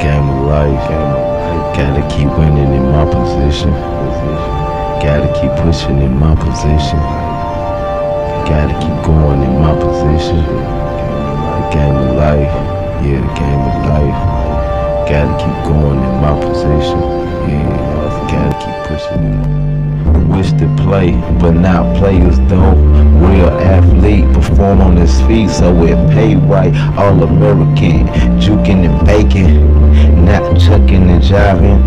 game of life. Gotta keep winning in my position. Gotta keep pushing in my position. Gotta keep going in my position. The game of life, yeah, the game of life. Gotta keep going in my position. Yeah, gotta keep pushing in Wish to play, but not players don't. Real athlete, perform on his feet, so it pay right. All American, juking and baking, not chucking and jiving.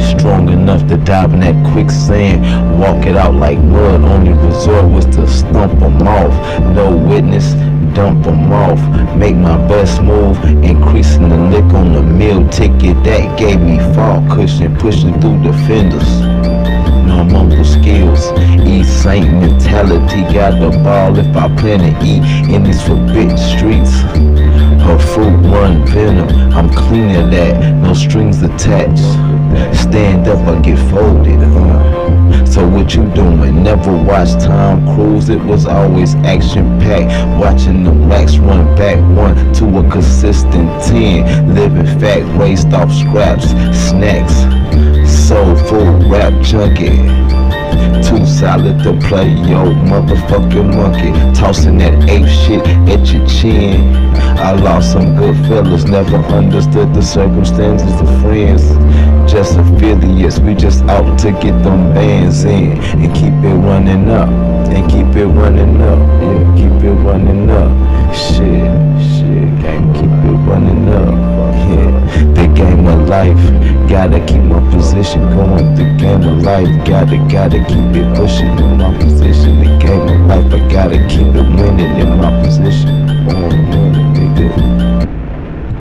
Strong enough to dive in that quicksand, walk it out like mud. Only resort was to stump 'em off. No witness, dump 'em off. Make my best move, increasing the lick on the meal ticket. That gave me fall cushion, pushing through defenders. No mumble skills, East Saint mentality. Got the ball if I plan to eat in these forbidden streets. Her fruit run venom, I'm clean of that, no strings attached. Stand up, I get folded. So what you doing? Never watched Tom Cruise, it was always action packed. Watching the blacks run back one to a consistent 10. Living fat, raised off scraps, snacks. Soul food, rap junkie. Solid to play, yo, motherfucking monkey. Tossing that ape shit at your chin. I lost some good fellas, never understood the circumstances of friends. Just affiliates, we just out to get them bands in and keep it running up, and keep it running up, yeah, keep it running up. Shit, shit, can't keep it running up, yeah. The game of life, gotta keep my position going. The game of life, gotta, gotta keep it pushing in my position. The game of life, I gotta keep it winning in